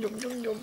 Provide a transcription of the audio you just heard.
염염염